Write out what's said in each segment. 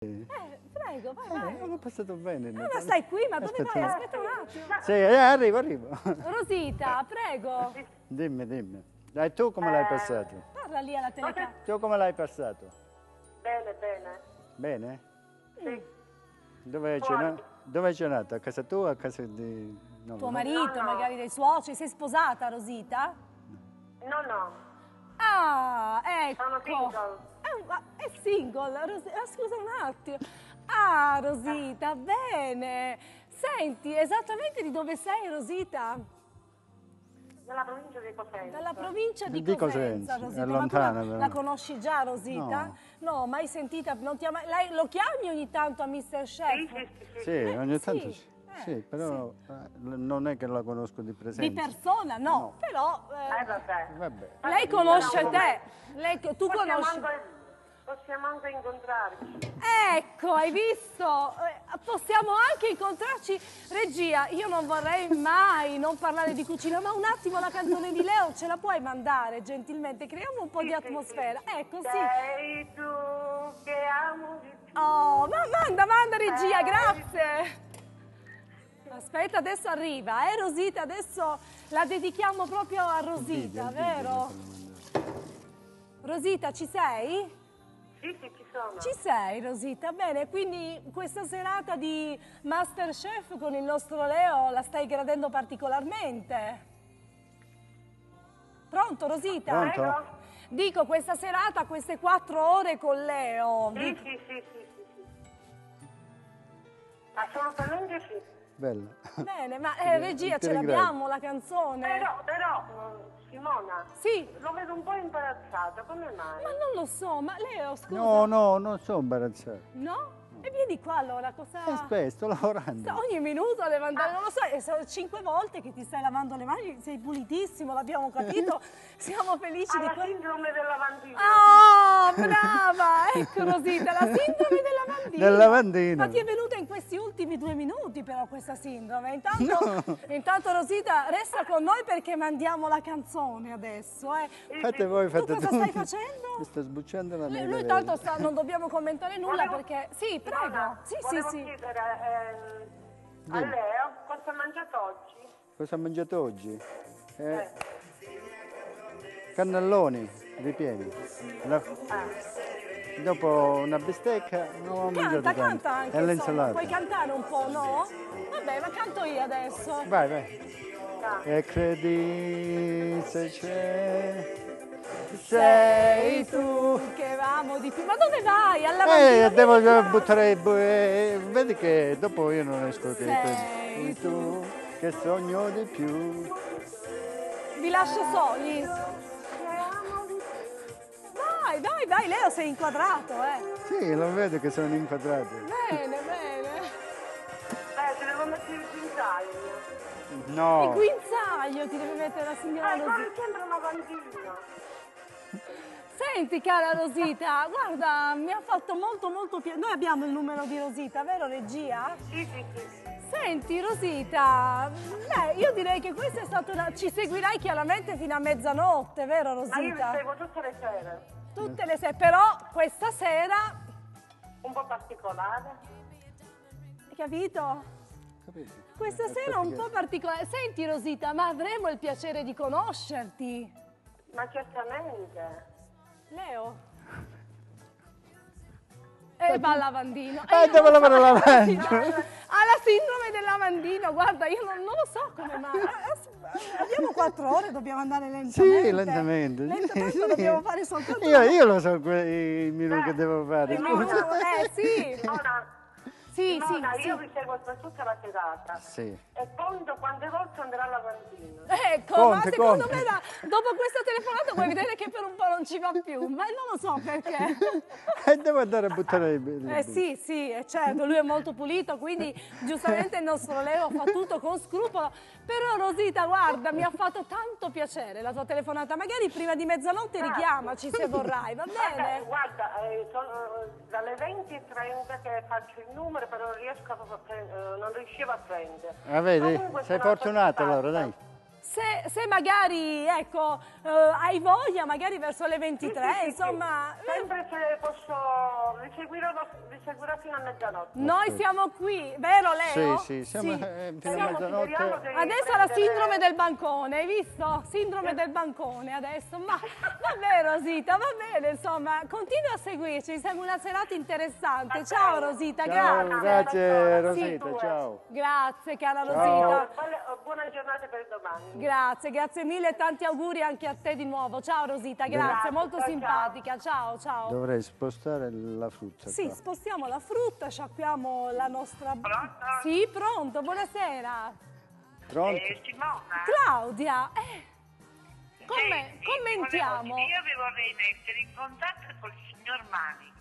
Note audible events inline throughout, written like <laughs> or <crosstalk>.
Eh, prego, vai, vai. Eh, l'ho passato bene. Ah, ma stai qui, ma dove Aspetta. vai? Aspetta un attimo. Sì, eh, arrivo, arrivo. Rosita, prego. dimmi, dimmi. Dai, tu come l'hai passato? Parla lì alla telecamera. Tu come l'hai passato? Bene, bene. Bene? Sì. Dove hai cenato? Dove hai cenato? A casa tua o a casa di... No, Tuo no. marito, magari dei suoceri. Sei sposata, Rosita? No, no. Ah, Sono ecco. single. È, single, Rosi- ah, scusa un attimo. Ah, Rosita, bene. Senti, esattamente di dove sei, Rosita? Nella provincia di Cosenza. Dalla provincia di, Di Cosenza, Cosenza, Rosita. è Ma tu lontana, la, la conosci già, Rosita? No, mai sentita, non ti ha mai- lei, lo chiami ogni tanto a Mr. Chef? Sì, sì, sì, sì. Sì, ogni tanto sì. sì. Eh, Sì, però eh, non è che la conosco di presenza. Di persona, no, però eh, Eh, vabbè. Vabbè. lei conosce te. Lei, tu conosci. Possiamo anche incontrarci. Ecco, hai visto? Eh, Possiamo anche incontrarci. Regia, io non vorrei mai non parlare di cucina, ma un attimo la canzone di Leo ce la puoi mandare gentilmente? Creiamo un po' di Sì, sì, atmosfera. sì. Ecco, sì. Sei tu che amo di più. Oh, ma manda, manda regia, grazie. Aspetta, adesso arriva, eh Rosita, adesso la dedichiamo proprio a Rosita, vero? Rosita, ci sei? Sì, sì, ci sono. Ci sei Rosita, bene, quindi questa serata di Masterchef con il nostro Leo la stai gradendo particolarmente. Pronto Rosita? Pronto? Prego? Dico questa serata, queste quattro ore con Leo. Sì, Dico- sì, sì, sì, sì, sì. Assolutamente sì. Bella. Bene, ma eh, regia ce l'abbiamo la canzone? Però, però, Simona, Sì, lo vedo un po' imbarazzato, come mai? ma non lo so, ma Leo scusa. No, no, non sono imbarazzato. No? E vieni qua allora, cosa... Aspetta, sto lavorando. Ogni minuto deve andare, non lo so, e sono cinque volte che ti stai lavando le mani, sei pulitissimo, l'abbiamo capito, <laughs> siamo felici di Alla sindrome del lavandino. Oh, brava! Ecco Rosita, la sindrome del lavandino. Del lavandino. Ma ti è venuta in questi ultimi due minuti però questa sindrome. Intanto, intanto Rosita resta con noi perché mandiamo la canzone adesso. Eh. Fate voi, Tu fate cosa tutti. stai facendo? Mi sto sbucciando la neve. lui tanto sta, non dobbiamo commentare nulla Volevo- perché... Sì, prego. Simona, Sì, sì, sì. chiedere ehm, a. Leo cosa ha mangiato oggi? Cosa ha mangiato oggi? Eh, cannelloni ripieni. La- dopo una bistecca non ho mangiato Canta, canta anche. E insomma. Puoi cantare un po', no? Vabbè, ma canto io adesso. Vai, vai. E credi se c'è sei tu. Che amo di più. Ma dove vai? Alla Eh, lavandino, devo vieni qua. buttare i eh, Vedi che dopo io non esco che Sei sei tu che sogno di più. Vi lascio soli. Vai, vai, vai, Leo sei inquadrato, eh. Sì, lo vedo che sono inquadrato. Bene, bene. Eh, te devo mettere il guinzaglio. Il No. guinzaglio ti deve mettere la signora Eh, Rosita. sempre una lavandino. Senti, cara Rosita, <laughs> guarda, mi ha fatto molto, molto piacere. Noi abbiamo il numero di Rosita, vero regia? Sì, sì, sì. Senti, Rosita, beh, io direi che questa è stata una... Ci seguirai chiaramente fino a mezzanotte, vero Ma io vi Rosita? seguo tutte le sere. Tutte le sere, però questa sera, Un po' particolare. hai capito? Capito? Questa Aspetta sera un che- po' particolare. Senti Rosita, ma avremo il piacere di conoscerti. Ma certamente. Leo? <laughs> E va al lavandino. Eh, io devo lavare la lavandina. Ha la sindrome del lavandino, guarda, io non, non lo so come mai. Abbiamo quattro ore, dobbiamo andare lentamente. Sì, lentamente. Lento, sì, sì. dobbiamo fare soltanto... Io, io lo so que- i minuti che devo fare. Il minuto, eh sì. <laughs> Simona, Sì, sì, Simona, io sì. vi seguo per tutta la serata. Sì. E conto quante volte andrà lavandino. Ecco, Conte, ma secondo conte. me da- dopo questa telefonata vuoi vedere che per un po' non ci va più, ma non lo so perché. <laughs> E devo andare a buttare i i- Eh sì, sì, è certo, lui è molto pulito, quindi giustamente il nostro Leo fa tutto con scrupolo. Però Rosita, guarda, mi ha fatto tanto piacere la tua telefonata. Magari prima di mezzanotte richiamaci se vorrai, va Vabbè, bene? guarda, eh, sono eh, dalle 20.30 che faccio il numero, però non, riesco a eh, non riuscivo a prendere. Ah, vedi? Comunque Sei fortunato allora, dai. Se, se magari, ecco, eh, hai voglia, magari verso le 23, insomma... Sempre se posso, vi seguirò, vi seguirò fino a mezzanotte. Noi siamo qui, vero Leo? Sì, sì, siamo eh, fino a Speriamo mezzanotte. di Adesso è la sindrome del bancone, hai visto? Sindrome del bancone adesso, ma vabbè Rosita, va bene, insomma, continua a seguirci, siamo una serata interessante. Ciao Rosita, Ciao, grazie. grazie Sì. Rosita, ciao. Grazie cara Ciao. Rosita. Buona- Buona giornata per domani. Grazie, grazie mille e tanti auguri anche a te di nuovo. Ciao Rosita, grazie, Grazie, molto ciao, simpatica. Ciao, ciao. Dovrei spostare la frutta Sì, qua. spostiamo la frutta, sciacquiamo la nostra... Pronto? Sì, pronto, buonasera. Pronto? Eh, Simona? Claudia, eh, come- Senti, commentiamo. volevo- Io vi vorrei mettere in contatto con il signor Mani.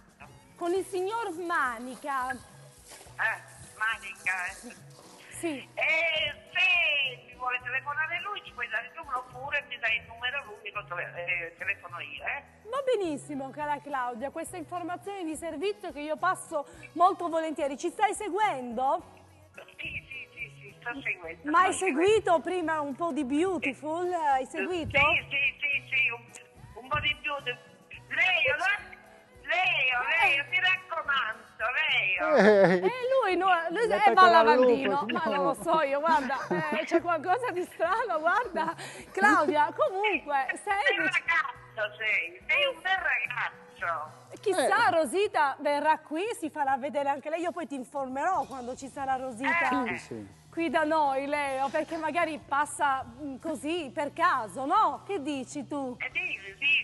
con il signor Manica. Eh, Manica, eh. Sì, E se mi vuole telefonare lui, ci puoi dare il numero oppure mi dai il numero lui, lo tele- eh, telefono io, eh? va benissimo cara Claudia, questa informazione di servizio che io passo molto volentieri. Ci stai seguendo? Sì, sì, sì, sì, sto seguendo. Ma hai seguito prima un po' di Beautiful? Hai seguito? Sì, sì, sì, sì, un, un po' di di- Leo, no? Leo, Leo, mi raccomando, Leo. Eh, E lui, no, lui La eh, va pecora al al lupo, lavandino, ma non lo so io, guarda, eh, c'è qualcosa di strano, guarda. Claudia, comunque, Sei un ragazzo, sei, sei un bel ragazzo. Chissà, Rosita verrà qui, si farà vedere anche lei. Io poi ti informerò quando ci sarà Rosita sì. qui da noi, Leo, perché magari passa mm, così per caso, no? Che dici tu? E dici, sì, sì,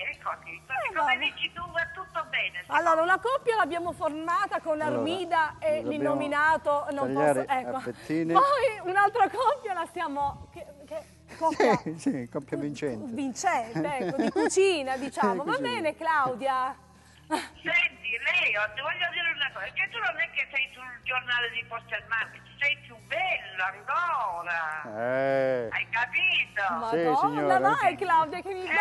eccoti. Così Eh, come vabbè. dici tu, va tutto bene. Allora, una coppia l'abbiamo formata con Allora, Armida e l'innominato, non posso, ecco. Poi un'altra coppia la stiamo, che, che coppia Sì, sì, coppia vincente. vincente, ecco, di cucina, diciamo. <laughs> Va bene, Claudia? Senti, Leo, ti voglio dire una cosa, che tu non è che sei sul giornale di Postal Market, sei più bello ancora. Eh, Hai capito? Madonna, signora. vai Claudia, che mi Eh,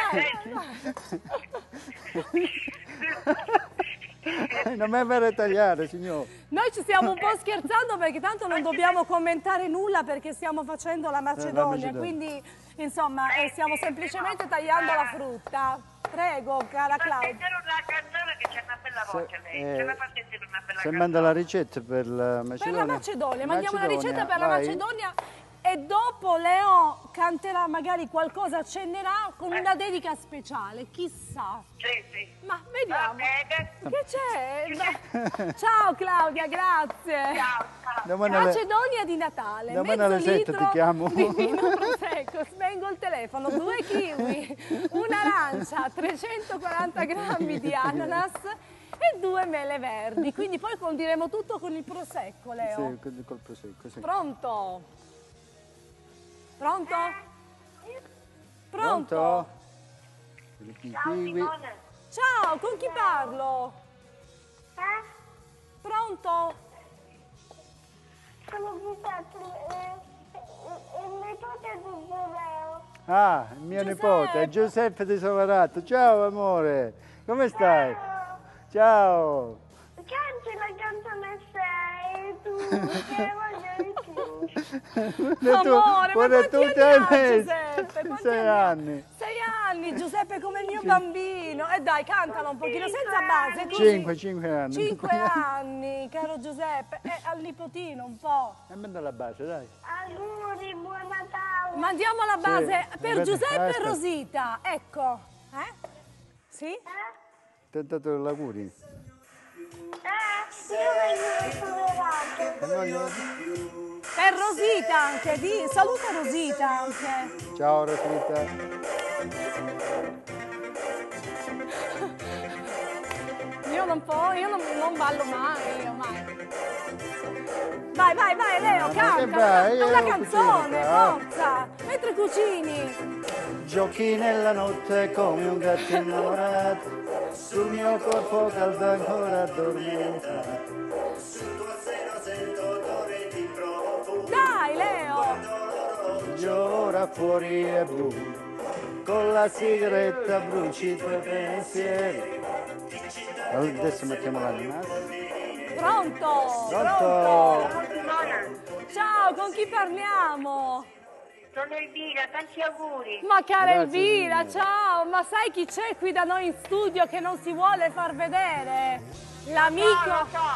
vai. non mi pare tagliare, signor. Noi ci stiamo un po' scherzando perché tanto non dobbiamo commentare nulla perché stiamo facendo la Macedonia, Macedonia. quindi insomma eh, stiamo semplicemente tagliando la frutta. Prego, cara Claudia. Che c'è una bella voce lei, eh, ce la fa sentire una bella Se manda la ricetta per la Per Macedonia. la Macedonia, mandiamo una ricetta per la vai. Macedonia e dopo Leo canterà magari qualcosa, accennerà con una dedica speciale, chissà. Sì, sì. Ma vediamo. Che c'è? Ciao Claudia, grazie. Ciao, ciao. Domani alle- Macedonia di Natale, Domani mezzo alle sette litro ti chiamo. di vino prosecco, spengo il telefono, due kiwi, un'arancia, 340 grammi di ananas e due mele verdi. Quindi poi condiremo tutto con il prosecco, Leo. Sì, col prosecco, sì. Pronto? Pronto? Pronto? Pronto? Il kiwi. Ciao, con chi parlo? Eh? Pronto? Sono Giuseppe, eh, il nipote di Giuleo. Ah, il mio nipote, Giuseppe di Sovarato. Ciao amore, come stai? Ciao. Canti la canzone 6, tu, <laughs> Pure tu- Amore, ma pure quanti tu ne- hai, Giuseppe? Quanti Sei anni. Sei anni, Giuseppe, come il mio bambino. E dai, cantala un pochino, senza base, così. Cinque, cinque anni. Cinque anni, caro Giuseppe. E al nipotino un po'. E manda la base, dai. Auguri, buon Natale. Mandiamo la base Sì, per vedi, Giuseppe e. Rosita. Ecco. Eh? Sì? Tentato l'auguri. Eh, io vengo sollevato. Per Rosita anche, di. Saluta Rosita anche. Ciao Rosita. Io non posso, io non, non ballo mai, io mai. Vai, vai, vai, Leo, ma canta. È una canzone, cucino, eh. forza. Mentre cucini. Giochi nella notte come un gatto innamorato. Sul mio corpo caldo ancora addormentato. Dai, Leo. Io ora fuori è buio. Con la sigaretta bruci i tuoi pensieri. Adesso mettiamo l'animale. Pronto? Pronto? Ciao, con chi parliamo? sono Elvira, tanti auguri. Ma cara Grazie, Elvira, ciao! Ma sai chi c'è qui da noi in studio che non si vuole far vedere? L'amico... so.